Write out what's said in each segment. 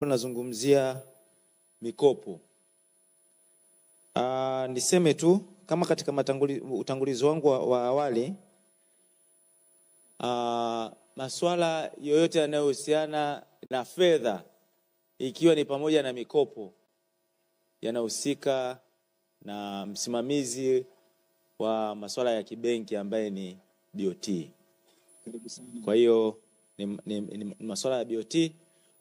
Tunazungumzia mikopo. Ah, niseme tu kama katika matanguli, utangulizi wangu wa, wa awali aa, masuala yoyote yanayohusiana na fedha ikiwa ni pamoja na mikopo yanahusika na msimamizi wa masuala ya kibenki ambaye ni BOT. Kwa hiyo ni, ni, ni, ni masuala ya BOT.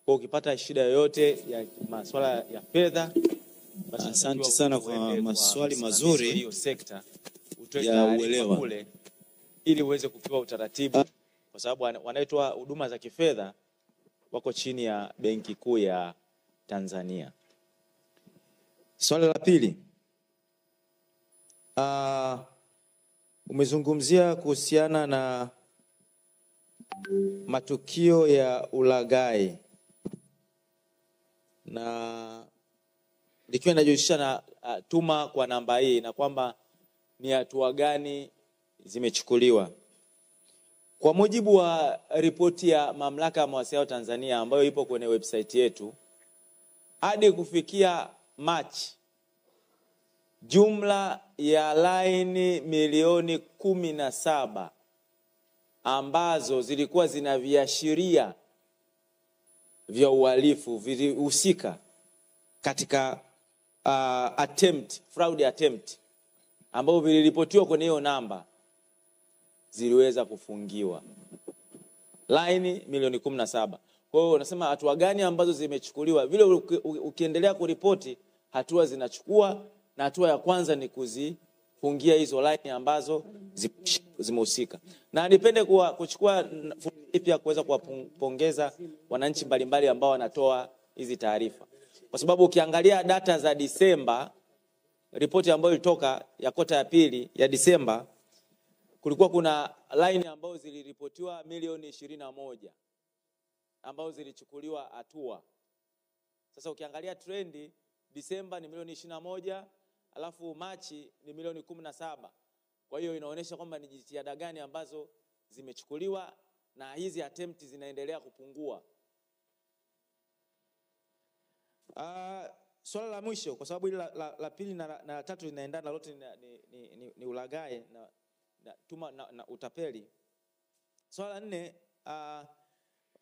Kwa ukipata shida yoyote ya masuala ya fedha Asante sana kwa maswali mazuri hiyo sekta ya uelewa. kule ili uweze kupewa utaratibu, kwa sababu wanaitwa huduma za kifedha wako chini ya Benki Kuu ya Tanzania. Swali la pili, ah, umezungumzia kuhusiana na matukio ya ulaghai na likiwa linajihusisha na uh, tuma kwa namba hii na kwamba ni hatua gani zimechukuliwa. Kwa mujibu wa ripoti ya Mamlaka ya Mawasiliano Tanzania ambayo ipo kwenye website yetu, hadi kufikia Machi, jumla ya laini milioni kumi na saba ambazo zilikuwa zina viashiria vya uhalifu vilihusika katika uh, attempt, fraud attempt ambavyo viliripotiwa kwenye hiyo namba ziliweza kufungiwa laini milioni kumi na saba. Kwa hiyo unasema hatua gani ambazo zimechukuliwa? Vile uki- uki- ukiendelea kuripoti hatua zinachukua, na hatua ya kwanza ni kuzifungia hizo line ambazo zimehusika. Na nipende kuwa, kuchukua fursa pia kuweza kuwapongeza wananchi mbalimbali ambao wanatoa hizi taarifa, kwa sababu ukiangalia data za Disemba, ripoti ambayo ilitoka ya kota ya pili ya Disemba kulikuwa kuna line ambazo ziliripotiwa milioni ishirini na moja ambazo zilichukuliwa hatua. Sasa ukiangalia trendi, Disemba ni milioni ishirini na moja alafu Machi ni milioni kumi na saba. Kwa hiyo inaonyesha kwamba ni jitihada gani ambazo zimechukuliwa na hizi attempt zinaendelea kupungua. Uh, swala la mwisho kwa sababu hili la, la, la pili na la, na la tatu linaendana lote ni, ni, ni, ni, ni ulaghai na, na, tuma, na, na utapeli. Swala la nne uh,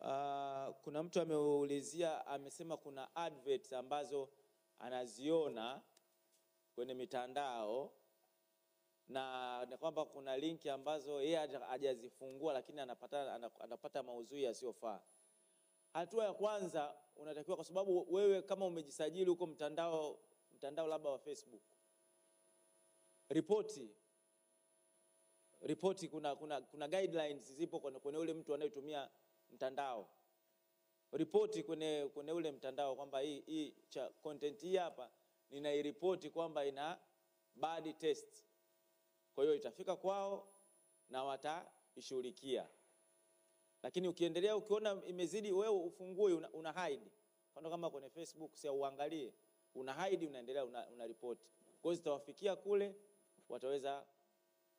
uh, kuna mtu ameulizia amesema kuna adverts ambazo anaziona kwenye mitandao na, na kwamba kuna linki ambazo yeye hajazifungua lakini anapata, ana- anapata maudhui yasiyofaa. Hatua ya kwanza unatakiwa, kwa sababu wewe kama umejisajili huko mtandao mtandao labda wa Facebook, ripoti ripoti, kuna, kuna, kuna guidelines zipo kwenye, ule mtu anayetumia mtandao. Ripoti kwenye, kwenye ule mtandao kwamba hii, hii cha content hii hapa ninairipoti kwamba ina bad test. Kwa hiyo itafika kwao na wataishughulikia lakini ukiendelea ukiona imezidi, wewe ufungue una, una hide. Mfano kama kwenye Facebook si uangalie, una hide, unaendelea una, una ripoti. Kwa hiyo zitawafikia kule, wataweza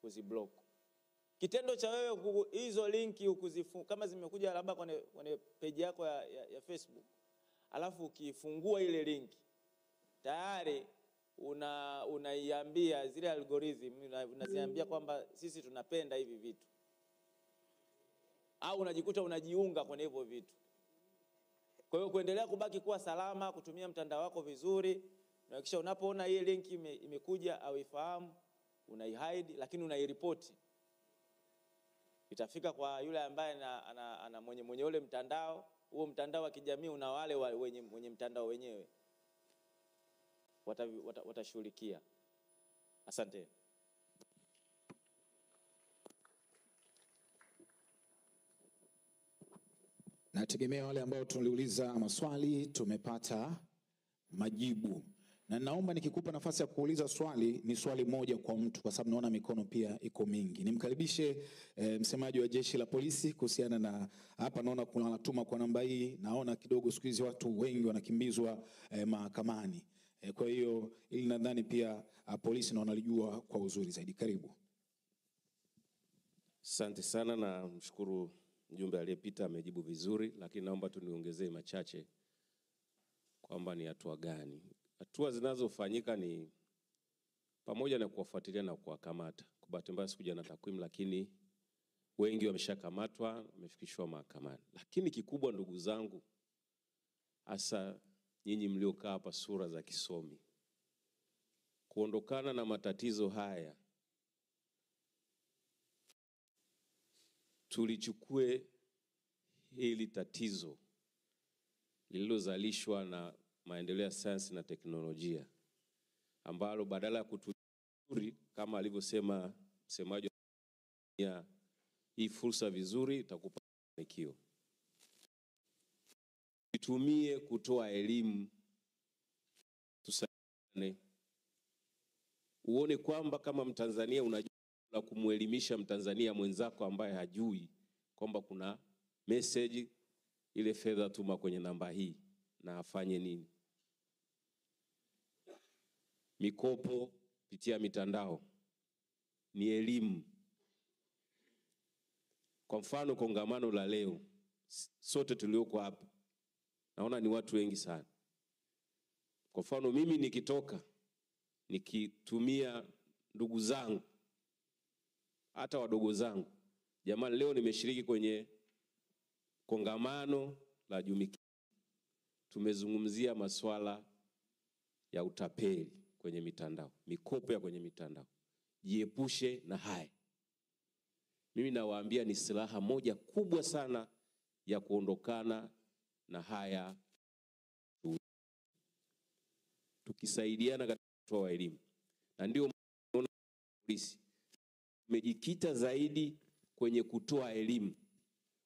kuziblock. Kitendo cha wewe hizo linki ukuzifu, kama zimekuja labda kwenye, kwenye page yako ya, ya, ya Facebook alafu ukifungua ile linki tayari una unaiambia zile algorithm una- unaziambia kwamba sisi tunapenda hivi vitu au unajikuta unajiunga kwenye hivyo vitu. Kwa hiyo kuendelea kubaki kuwa salama, kutumia mtandao wako vizuri, na unapoona hii link ime, imekuja au ifahamu, unaihide lakini unairipoti. Itafika kwa yule ambaye ana, ana, ana mwenye, mwenye ule mtandao. Huo mtandao wa kijamii una wale wenye mtandao wenyewe watashughulikia wata, wata Asante. Nategemea wale ambao tuliuliza maswali tumepata majibu, na naomba nikikupa nafasi ya kuuliza swali ni swali moja kwa mtu, kwa sababu naona mikono pia iko mingi. Nimkaribishe e, msemaji wa jeshi la polisi kuhusiana na hapa. Naona kuna wanatuma kwa namba hii, naona kidogo siku hizi watu wengi wanakimbizwa e, mahakamani eh, kwa hiyo ili nadhani pia a, polisi na wanalijua kwa uzuri zaidi. Karibu. Asante sana na mshukuru mjumbe aliyepita amejibu vizuri, lakini naomba tu niongezee machache kwamba ni hatua gani. Hatua zinazofanyika ni pamoja na kuwafuatilia na kuwakamata. Kwa bahati mbaya sikuja na takwimu, lakini wengi wameshakamatwa, wamefikishwa mahakamani. Lakini kikubwa, ndugu zangu, hasa nyinyi mliokaa hapa sura za kisomi, kuondokana na matatizo haya, tulichukue hili tatizo lililozalishwa na maendeleo ya sayansi na teknolojia ambalo badala ya kutuuri kama alivyosema msemaji hii fursa vizuri itakupa mafanikio. Itumie kutoa elimu, tusaidiane, uone kwamba kama Mtanzania unajua la kumwelimisha Mtanzania mwenzako ambaye hajui kwamba kuna message ile fedha tuma kwenye namba hii na afanye nini. Mikopo kupitia mitandao ni elimu. Kwa mfano, kongamano la leo, sote tulioko hapa naona ni watu wengi sana. Kwa mfano, mimi nikitoka nikitumia ndugu zangu hata wadogo zangu, jamani, leo nimeshiriki kwenye kongamano la Jumiki, tumezungumzia masuala ya utapeli kwenye mitandao, mikopo ya kwenye mitandao. Jiepushe na haya. Mimi nawaambia ni silaha moja kubwa sana ya kuondokana na haya, tukisaidiana katika kutoa elimu, na ndio polisi imejikita zaidi kwenye kutoa elimu,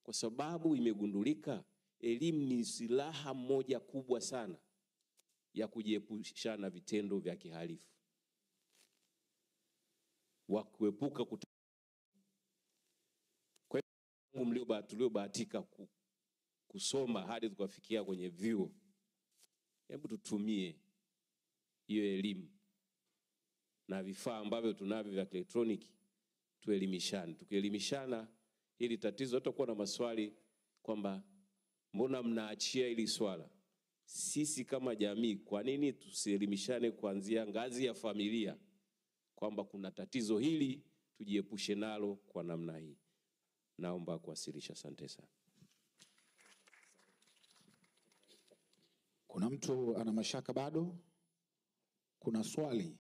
kwa sababu imegundulika elimu ni silaha moja kubwa sana ya kujiepusha na vitendo vya kihalifu, wa kuepuka kutoa. Kwa tuliobahatika kusoma hadi tukafikia kwenye vyuo, hebu tutumie hiyo elimu na vifaa ambavyo tunavyo vya kielektroniki, tuelimishane. Tukielimishana ili tatizo, hatakuwa na maswali kwamba mbona mnaachia hili swala sisi kama jamii, kwa nini tusielimishane kuanzia ngazi ya familia kwamba kuna tatizo hili, tujiepushe nalo kwa namna hii? Naomba kuwasilisha. Asante sana. Kuna mtu ana mashaka bado? Kuna swali?